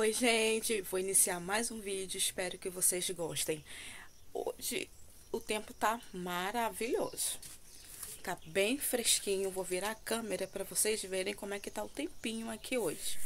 Oi, gente! Vou iniciar mais um vídeo, espero que vocês gostem. Hoje o tempo tá maravilhoso. Tá bem fresquinho, vou virar a câmera para vocês verem como é que tá o tempinho aqui hoje.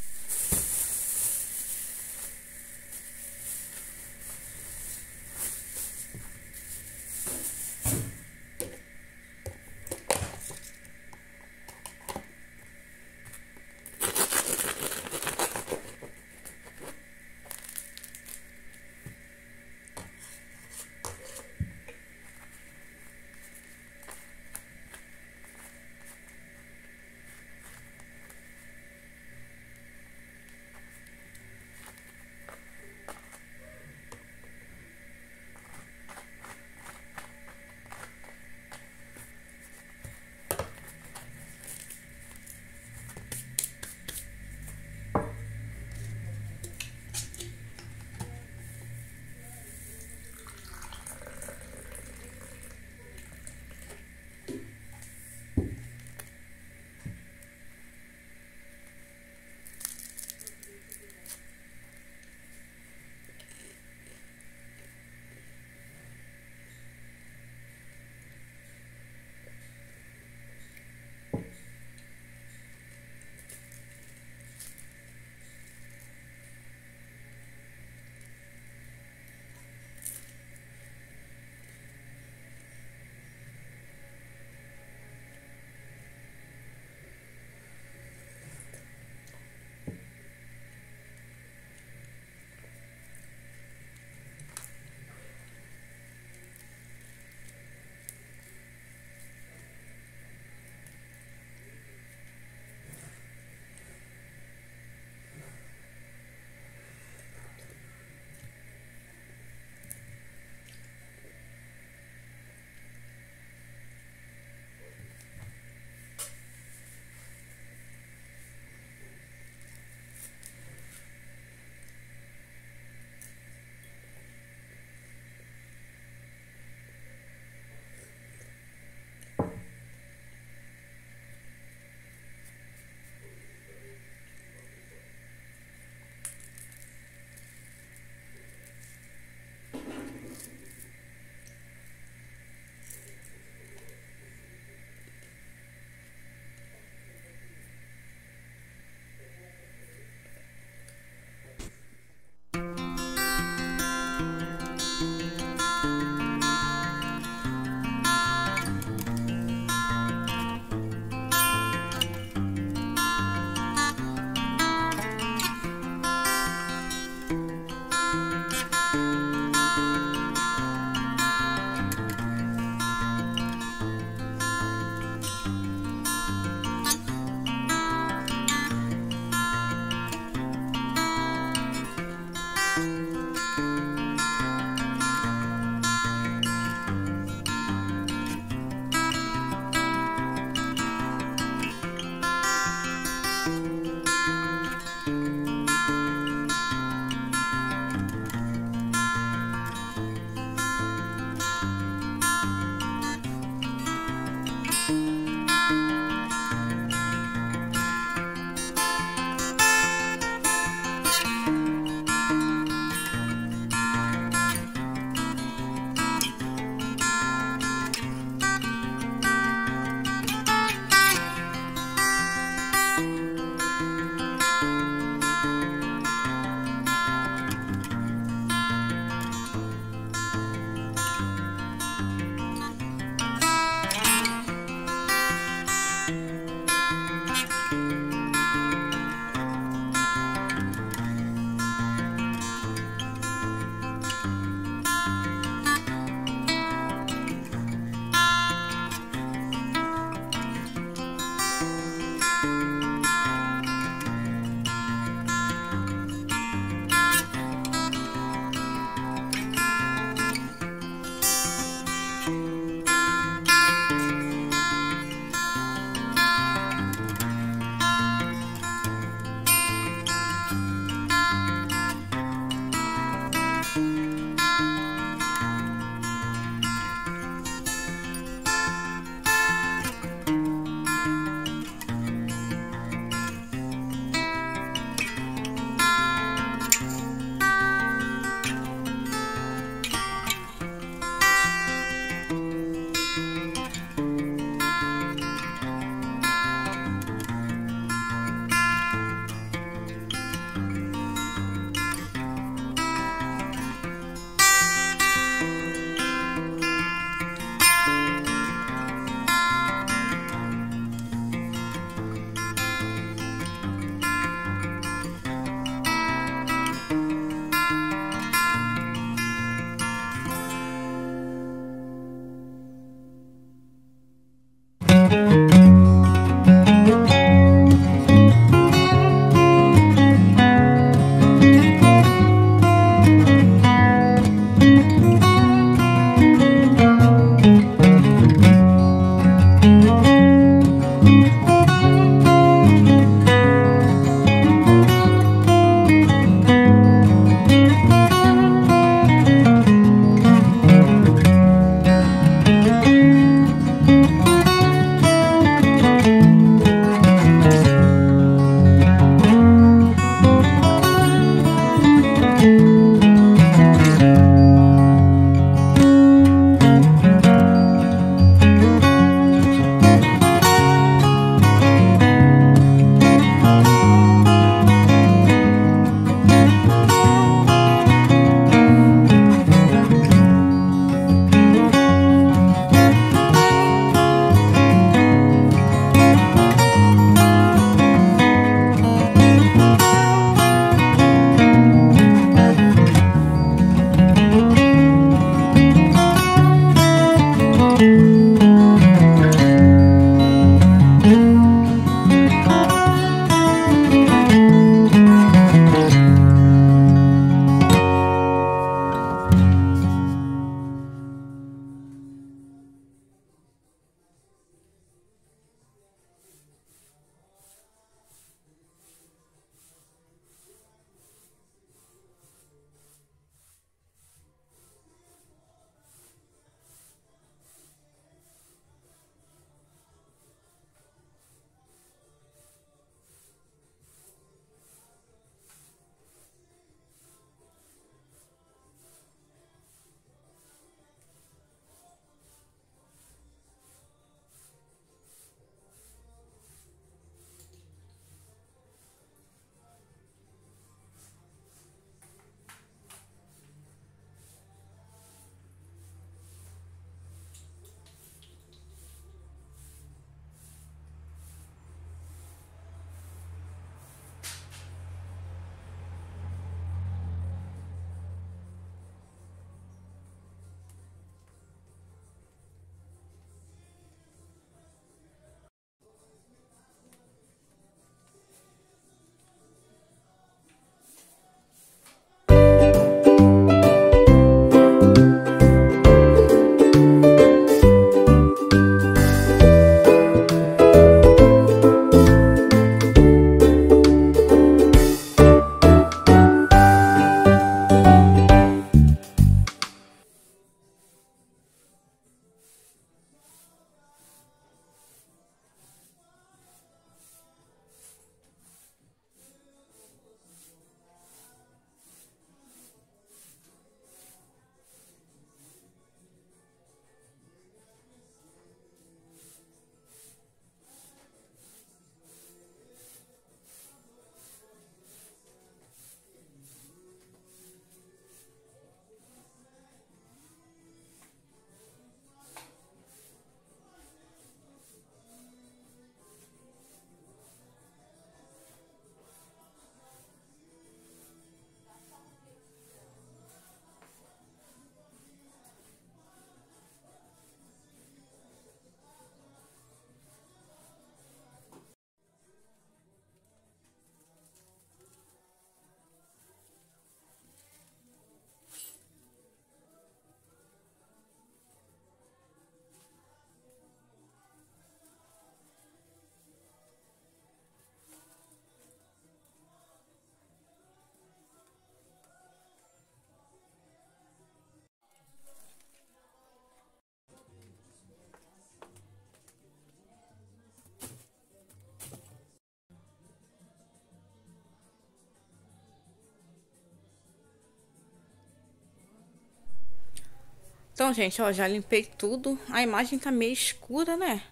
Então, gente, ó, já limpei tudo. A imagem tá meio escura, né?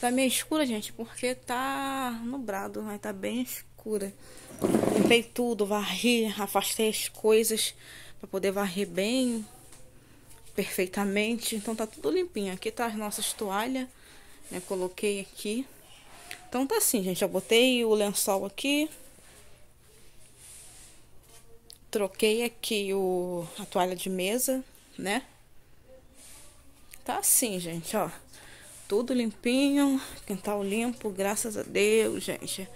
Tá meio escura, gente, porque tá nublado, mas tá bem escura. Limpei tudo, varri, afastei as coisas para poder varrer bem perfeitamente. Então tá tudo limpinho. Aqui tá as nossas toalhas, né? Coloquei aqui. Então tá assim, gente. Eu botei o lençol aqui. Troquei aqui o, a toalha de mesa, né? Tá assim, gente, ó. Tudo limpinho, quintal limpo, graças a Deus, gente.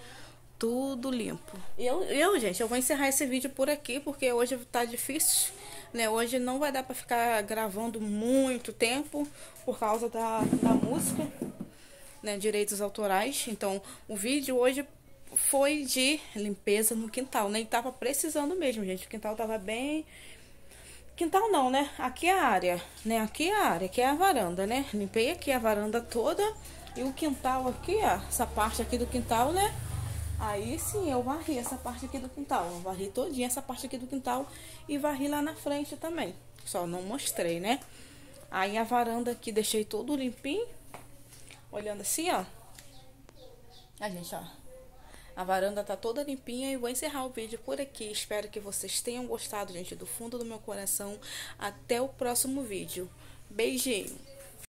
Tudo limpo. Eu, eu, gente, eu vou encerrar esse vídeo por aqui, porque hoje tá difícil, né? Hoje não vai dar pra ficar gravando muito tempo, por causa da, da música, né? Direitos autorais. Então, o vídeo hoje foi de limpeza no quintal, né? E tava precisando mesmo, gente. O quintal tava bem Quintal não, né? Aqui é a área, né? Aqui é a área, aqui é a varanda, né? Limpei aqui a varanda toda e o quintal aqui, ó, essa parte aqui do quintal, né? Aí sim, eu varri essa parte aqui do quintal. Eu varri todinha essa parte aqui do quintal e varri lá na frente também. Só não mostrei, né? Aí a varanda aqui deixei todo limpinho. Olhando assim, ó. A gente, ó. A varanda tá toda limpinha e vou encerrar o vídeo por aqui. Espero que vocês tenham gostado, gente, do fundo do meu coração. Até o próximo vídeo. Beijinho!